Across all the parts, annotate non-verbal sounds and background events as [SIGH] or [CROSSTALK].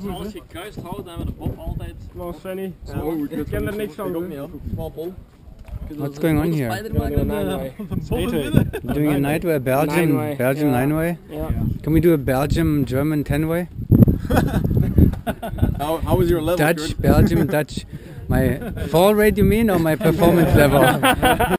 Als we alles gekruist houden, dan hebben we de Bob altijd. Wel Fanny. Oh, ik ken er niks [LAUGHS] van. Small pole. What's going on here? Streetway. Doing a night way, Belgium, Nine-way, Belgium yeah. nine way. Ja. Can we do a Belgium German ten way? [LAUGHS] How, how was your level, Dutch, Belgium, Dutch. My [LAUGHS] fall rate, you mean, or my performance level?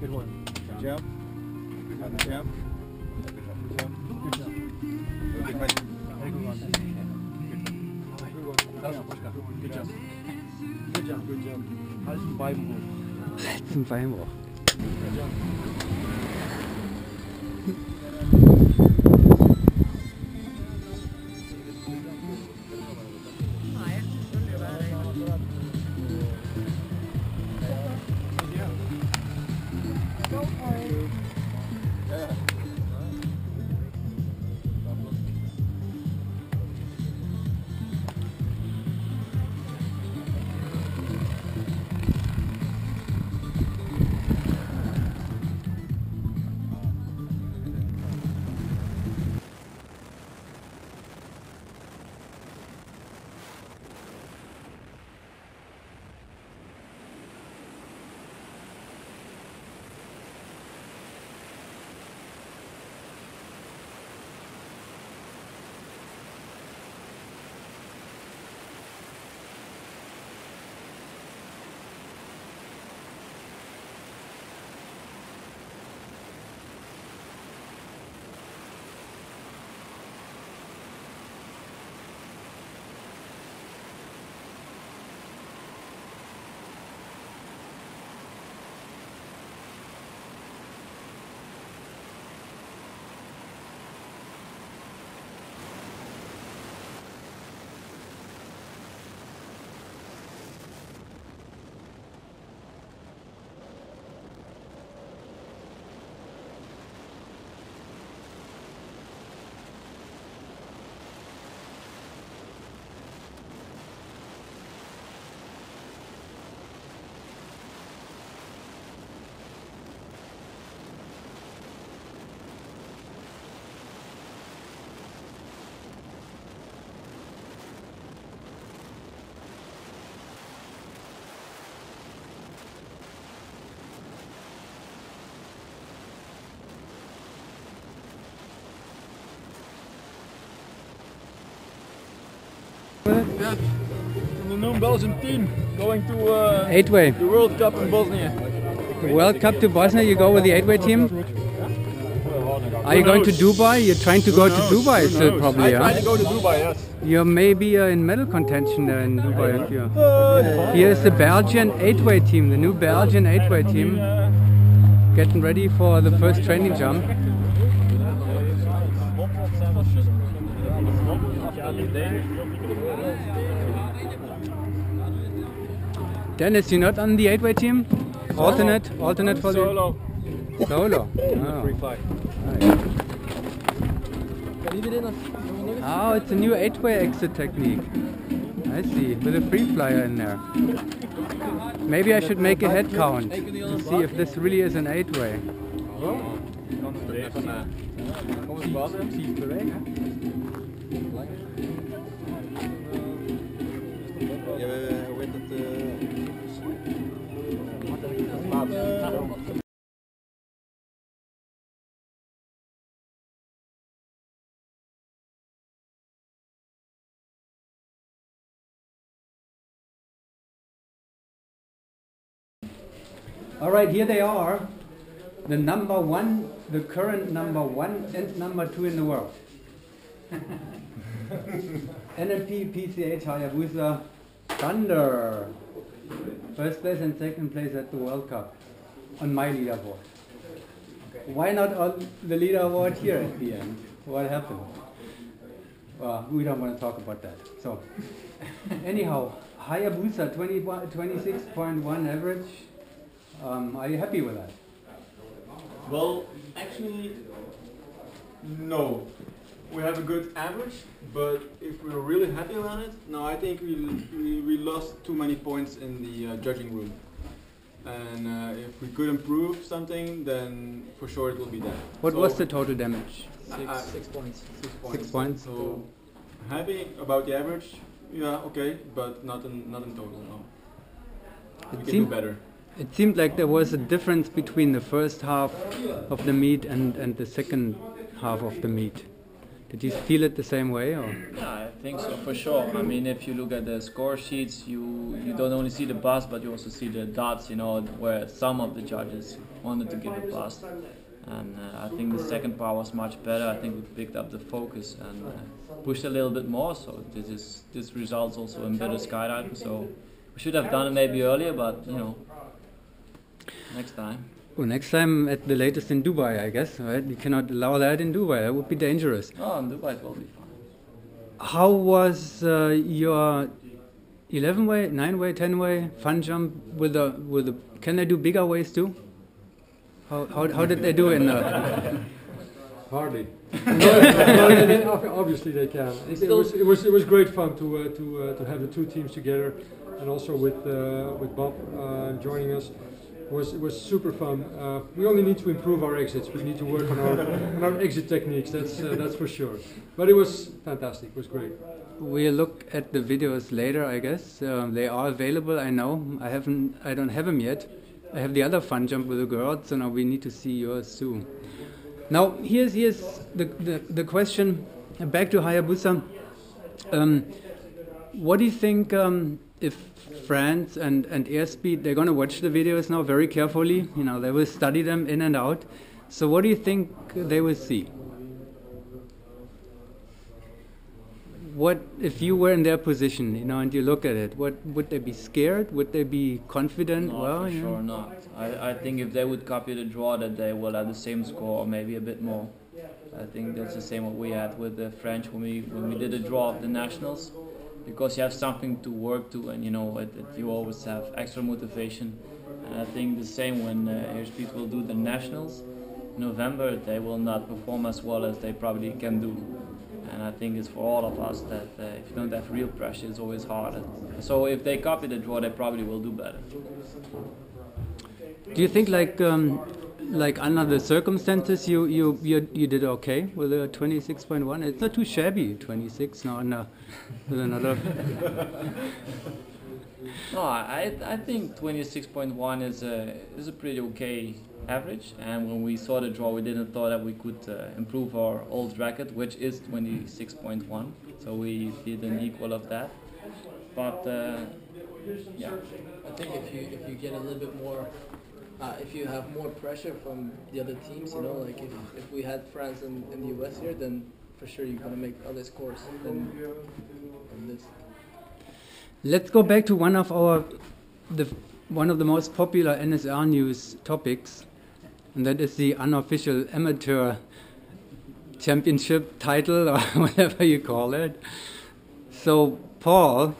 Good one. Good job. Good job. Good job. Good job. Okay, fine. Good job. Good job. Good job. Alles ein Beinbruch. Zum Yeah. The new Belgian team going to uh, Eight way. the World Cup in Bosnia. The World Cup to Bosnia, you go with the eight way team? Are you going to Dubai? You're trying to go to Dubai still probably, I try to yeah? go to Dubai, yes. You're maybe uh, in medal contention there in Dubai. If you Here's the Belgian eight way team, the new Belgian eight way team, getting ready for the first training jump. Dennis, you're not on the eight way team? Alternate? Alternate for the. Solo. Solo. [LAUGHS] Oh. Free fly. Oh, it's a new eight-way exit technique. I see, with a free flyer in there. Maybe I should make a head count to see if this really is an eight-way. Ja, we- hoe heet het? eh, All right, here they are. The number one, the current number one and number two in the world. [LAUGHS] NMP PCH Hayabusa Thunder. First place and second place at the World Cup on my leaderboard. Why not on the leaderboard here at the end? What happened? Well, we don't want to talk about that. So, [LAUGHS] anyhow, Hayabusa 20, 26.1 average. Um, are you happy with that? Well, actually, no. We have a good average, but if we're really happy about it, no, I think we, we, we lost too many points in the uh, judging room. And uh, if we could improve something, then for sure it will be that. What So, was the total damage? Six, uh, Six points. six points. Six points. So happy about the average, yeah, okay, but not in not in total. No, we It can do better. it seemed like there was a difference between the first half of the meet and, and the second half of the meet. Did you feel it the same way? Or? Yeah, I think so for sure. I mean, if you look at the score sheets, you you don't only see the bus, but you also see the dots. You know, where some of the judges wanted to give a bus, and uh, I think the second part was much better. I think we picked up the focus and uh, pushed a little bit more. So this is this results also in better skydiving. So we should have done it maybe earlier, but you know, next time. Well, next time at the latest in Dubai, I guess, right? You cannot allow that in Dubai. That would be dangerous. Oh, in Dubai it will be fine. How was uh, your 11 way, 9 way, 10 way fun jump with the with the? Can they do bigger ways too? How how, how did they do in the? [LAUGHS] Hardly. [LAUGHS] no, no, they- [LAUGHS] obviously they can. It, it was it was it was great fun to uh, to uh, to have the two teams together, and also with uh, with Bob uh, joining us. Was it was super fun. Uh, we only need to improve our exits. We need to work on our on our exit techniques. That's uh, that's for sure. But it was fantastic. It was great. We'll look at the videos later, I guess. Um, they are available. I know. I haven't. I don't have them yet. I have the other fun jump with the girls, so now we need to see yours too. Now here's here's the the, the question. Back to Hayabusa. Um, what do you think um, if France and, and Airspeed, they're going to watch the videos now very carefully. You know, they will study them in and out. So what do you think they will see? What if you were in their position, you know, and you look at it? What would they be scared? Would they be confident? No, well, for you know, sure not. I, I think if they would copy the draw, that they will have the same score or maybe a bit more. I think that's the same what we had with the French when we when we did the draw of the nationals, because you have something to work to, and you know it, it, you always have extra motivation. And I think the same when uh, Airspeed will do the nationals in November, they will not perform as well as they probably can do. And I think it's for all of us that uh, if you don't have real pressure, it's always harder. So if they copy the draw, they probably will do better. Do you think like um, like under the circumstances you you you, you did okay with a 26.1? It's not too shabby, 26 now under with another. [LAUGHS] No, I I think 26.1 is a is a pretty okay average. And when we saw the draw, we didn't thought that we could uh, improve our old record, which is 26.1. So we did an equal of that. But uh, yeah, I think if you if you get a little bit more, uh, if you have more pressure from the other teams, you know, like if, if we had France and, and the US here, then for sure you're gonna make other scores than, than this. Let's go back to one of our the one of the most popular NSL news topics, and that is the unofficial amateur championship title [LAUGHS] or whatever you call it. So, Paul,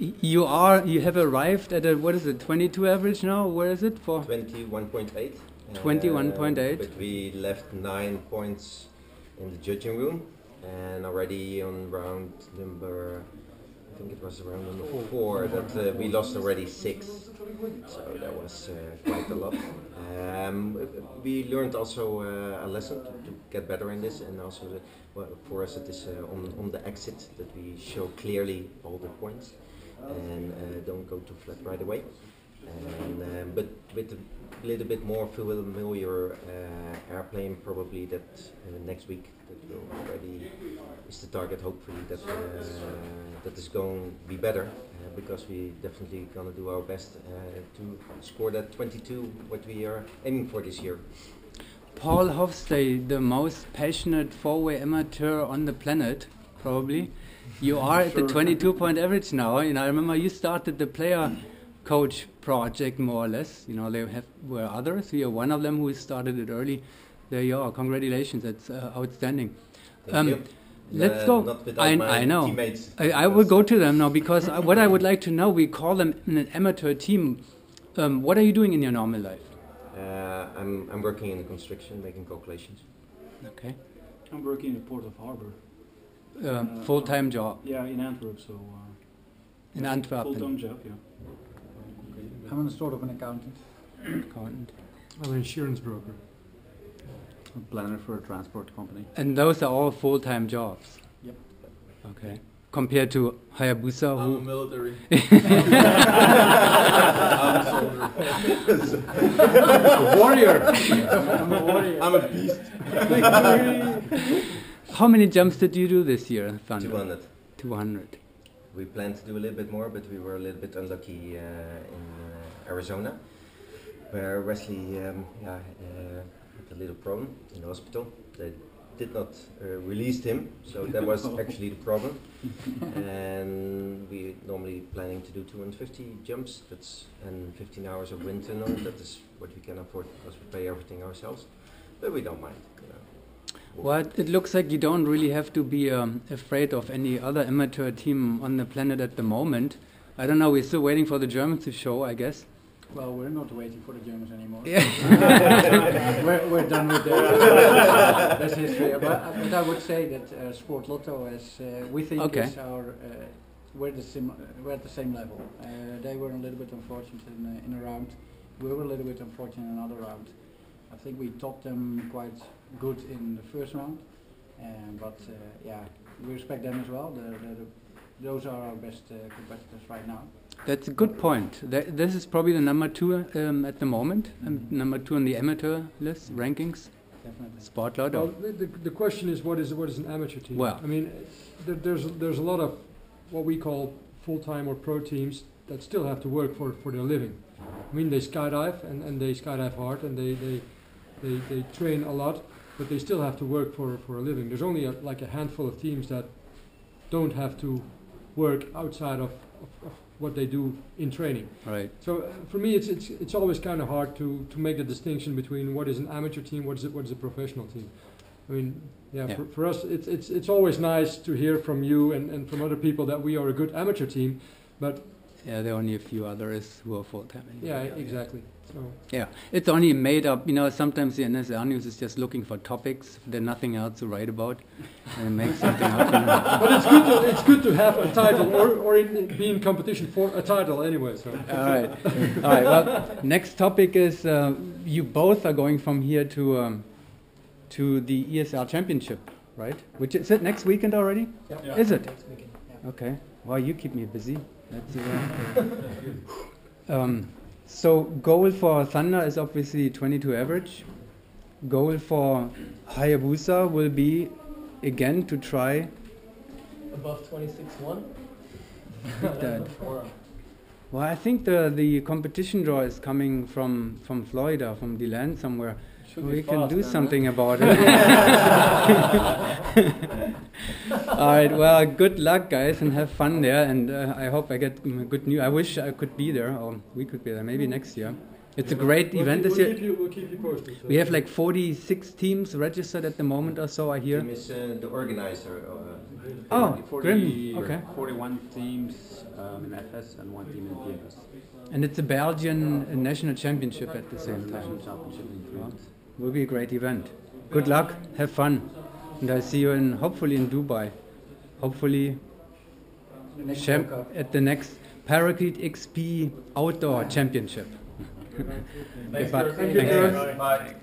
you are you have arrived at a what is it 22 average now? Where is it for? 21.8. 21.8. Uh, But we left nine points in the judging room, and already on round number, I think it was round number four, that uh, we lost already six. So that was uh, quite a lot. Um, we learned also uh, a lesson to, to get better in this, and also the, well, for us it is uh, on, on the exit that we show clearly all the points and uh, don't go too flat right away. And, um, but with a little bit more familiar uh, airplane, probably that uh, next week that will already is the target. Hopefully that uh, that is going to be better uh, because we definitely gonna do our best uh, to score that 22 what we are aiming for this year. Paul Hofstay, the most passionate four-way amateur on the planet, probably. You are at the 22 point average now. You know, I remember you started the player coach project more or less. You know, there have were others. You are one of them who started it early. There you are. Congratulations. That's uh, outstanding. Thank Um, you. let's Uh, go. Not I, my I know. teammates. I, I will go to them now because I, what I would like to know, we call them an amateur team. Um, what are you doing in your normal life? Uh, I'm, I'm working in construction, making calculations. Okay. I'm working in the port of Harbor. Um, full-time job Yeah, in Antwerp, so uh, in Antwerpen. full-time job. Yeah. I'm a sort of an accountant. Accountant. I'm an insurance broker. A planner for a transport company. And those are all full-time jobs. Yep. Okay. Compared to Hayabusa, I'm a who military. [LAUGHS] [LAUGHS] Warrior! I'm a beast. How many jumps did you do this year, Thunder? 200. 200. We planned to do a little bit more, but we were a little bit unlucky uh, in uh, Arizona, where Wesley um, yeah, uh, had a little problem in the hospital. They did not uh, release him, so that was [LAUGHS] actually the problem. and we normally planning to do 250 jumps. That's and 15 hours of wind tunnel. That is what we can afford because we pay everything ourselves, but we don't mind. Well, it looks like you don't really have to be um, afraid of any other amateur team on the planet at the moment. I don't know, we're still waiting for the Germans to show, I guess. Well, we're not waiting for the Germans anymore. Yeah. [LAUGHS] we're, we're done with that. [LAUGHS] That's history. But, but I would say that uh, Sport Lotto is, uh, we think Okay. is our, uh, we're, the sim- uh, we're at the same level. Uh, they were a little bit unfortunate in, uh, in a round. We were a little bit unfortunate in another round. I think we topped them quite good in the first round. Um, but uh, yeah, we respect them as well. They're, they're the, those are our best uh, competitors right now. That's a good point. Th- this is probably the number two um, at the moment, um, Mhm. number two on the amateur list rankings. Definitely. Sport Well, the, the, the question is, what is what is an amateur team? Well- I mean, there, there's there's a lot of what we call full-time or pro teams that still have to work for, for their living. I mean, they skydive and, and they skydive hard and they, they, they, they train a lot, but they still have to work for, for a living. There's only a, like a handful of teams that don't have to work outside of, of, of what they do in training. Right. So uh, for me, it's it's it's always kind of hard to to make the distinction between what is an amateur team, what is it, what is a professional team. I mean, yeah, Yeah. For, for us, it's it's it's always nice to hear from you and, and from other people that we are a good amateur team, but Yeah, there are only a few others who are full time. yeah, exactly. So Yeah, it's only made up. You know, sometimes the NSL News is just looking for topics. There's nothing else to write about, and it makes something up. [LAUGHS] But it's good to it's good to have a title or or in, be in competition for a title anyway. So All right, all right. Well, next topic is uh, you both are going from here to um, to the ESL Championship, right? Which is it next weekend already? Yeah. Is it? Next weekend. Yeah. Okay. Well, you keep me busy. That's [LAUGHS] uh, um, so goal for Thunder is obviously 22 average. Goal for Hayabusa will be again to try Above 26-1? [LAUGHS] that. Well, I think the the competition draw is coming from from Florida, from the land somewhere. Should we can do then, something about it. [LAUGHS] [LAUGHS] All right. Well, good luck, guys, and have fun there. And uh, I hope I get mm, good news. I wish I could be there, or we could be there. Maybe next year. It's a great we'll event keep, this we'll year. Keep you, we'll keep you posted. so. We have like 46 teams registered at the moment or so. I hear. Team is uh, the organizer. Uh, Oh, 40 Grim. Okay. 41 teams um, in FS and one team in PFS. And it's a Belgian uh, national championship at the same time. National championship in France. Will be a great event. Good luck. Have fun. And I see you in hopefully in Dubai. Hopefully The champ at the next Paraclete XP Outdoor Championship. Thanks [LAUGHS] Goodbye. for Thank you, Thanks. guys. Bye.